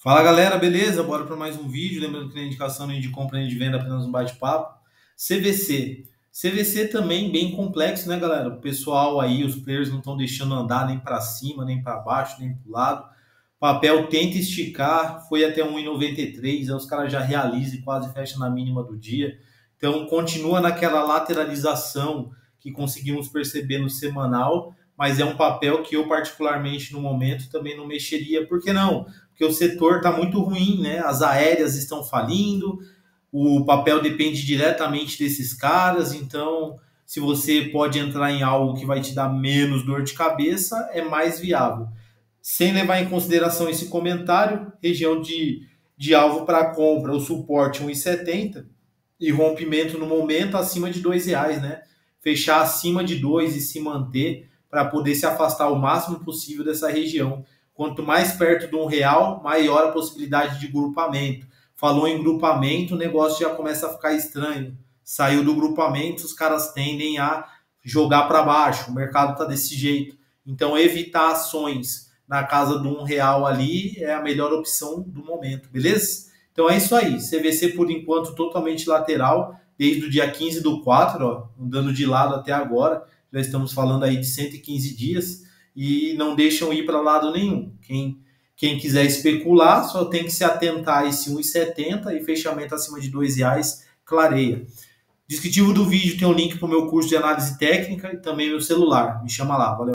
Fala galera, beleza? Bora para mais um vídeo. Lembrando que na indicação nem de compra nem de venda, apenas um bate-papo. CVC. CVC também bem complexo, né, galera? O pessoal aí, os players não estão deixando andar nem para cima, nem para baixo, nem para o lado. Papel tenta esticar, foi até 1,93, aí os caras já realizam e quase fecham na mínima do dia. Então continua naquela lateralização que conseguimos perceber no semanal, mas é um papel que eu particularmente no momento também não mexeria. Por que não? porque o setor está muito ruim, né? As aéreas estão falindo, o papel depende diretamente desses caras, então se você pode entrar em algo que vai te dar menos dor de cabeça, é mais viável. Sem levar em consideração esse comentário, região de, de alvo para compra, o suporte 1,70 e rompimento no momento acima de R$ reais, né? Fechar acima de 2 e se manter para poder se afastar o máximo possível dessa região. Quanto mais perto de um real, maior a possibilidade de grupamento. Falou em grupamento, o negócio já começa a ficar estranho. Saiu do grupamento, os caras tendem a jogar para baixo. O mercado está desse jeito. Então, evitar ações na casa de um real ali é a melhor opção do momento, beleza? Então é isso aí. CVC por enquanto totalmente lateral, desde o dia 15 do 4, ó, andando de lado até agora. Já estamos falando aí de 115 dias e não deixam ir para lado nenhum. Quem, quem quiser especular só tem que se atentar a esse 1,70 e fechamento acima de R$ reais clareia. Descritivo do vídeo tem o um link para o meu curso de análise técnica e também meu celular. Me chama lá. Valeu.